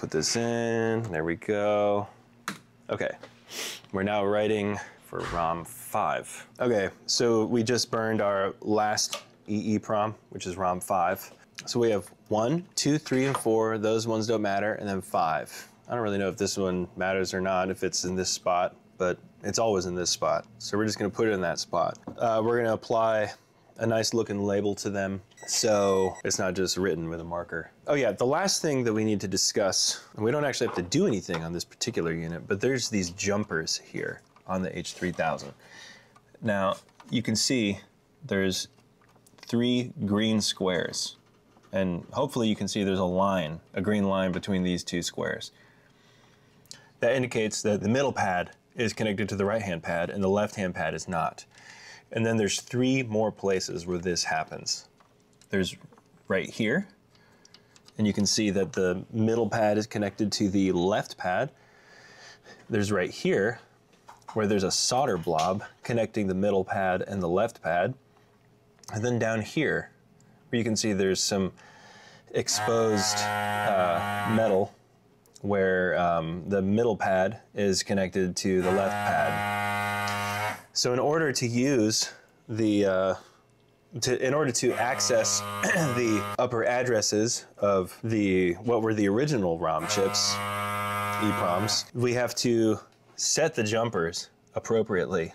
put this in. There we go. Okay, we're now writing for ROM 5. Okay, so we just burned our last EEPROM, which is ROM 5. So we have one, two, three, and four. Those ones don't matter, and then five. I don't really know if this one matters or not, if it's in this spot, but it's always in this spot. So we're just gonna put it in that spot. Uh, we're gonna apply a nice looking label to them so it's not just written with a marker. Oh yeah, the last thing that we need to discuss, and we don't actually have to do anything on this particular unit, but there's these jumpers here on the H3000. Now, you can see there's three green squares, and hopefully you can see there's a line, a green line between these two squares. That indicates that the middle pad is connected to the right-hand pad and the left-hand pad is not. And then there's three more places where this happens. There's right here, and you can see that the middle pad is connected to the left pad. There's right here, where there's a solder blob connecting the middle pad and the left pad. And then down here, where you can see there's some exposed uh, metal where um, the middle pad is connected to the left pad. So in order to use the, uh, to, in order to access the upper addresses of the, what were the original ROM chips, EEPROMs, we have to set the jumpers appropriately